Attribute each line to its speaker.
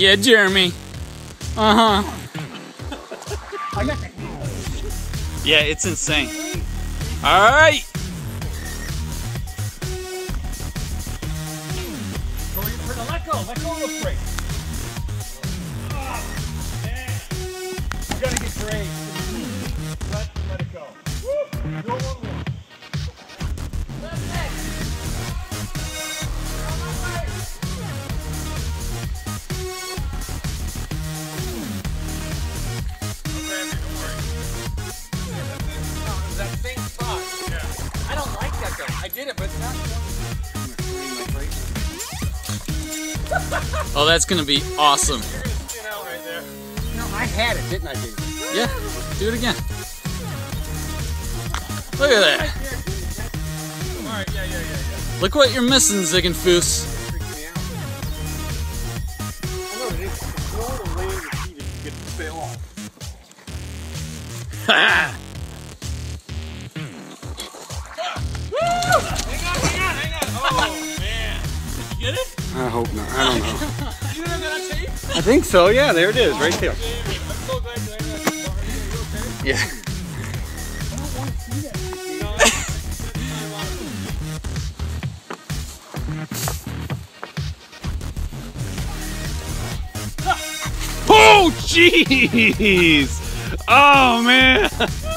Speaker 1: Yeah, Jeremy. Uh huh. Yeah, it's insane. All right.
Speaker 2: Let go, let go of the brake. You gotta get brave. Let, let it go. Woo! Go one more.
Speaker 3: That same spot. I don't like that though. I did it, but not.
Speaker 1: Oh, that's gonna be awesome.
Speaker 2: Spin out right there.
Speaker 3: No, I had it, didn't I, Dave?
Speaker 1: Yeah, do it again. Look at that.
Speaker 2: Alright, yeah, yeah, yeah, yeah.
Speaker 1: Look what you're missing, Ziggenfoos.
Speaker 3: Freaks I hope not. I don't know.
Speaker 2: You have that tape?
Speaker 3: I think so. Yeah, there it is, right there.
Speaker 2: So glad you had that. Okay?
Speaker 3: Yeah.
Speaker 2: Oh, jeez! Oh, man!